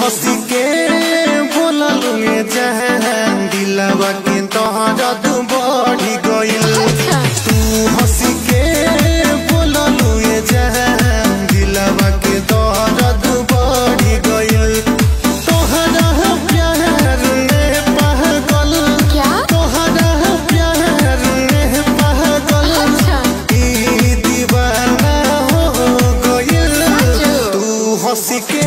हसी के बोलल जहाँ दिलवा के तोहरा तू बढ़ी गइल अच्छा। तू हंस के बोललुए जहाँ दिलवा के तोहरा तू बढ़ी तोहरा प्यार में पागल। तोहरा प्यार में पागल। अच्छा। ई अच्छा। तू हंस के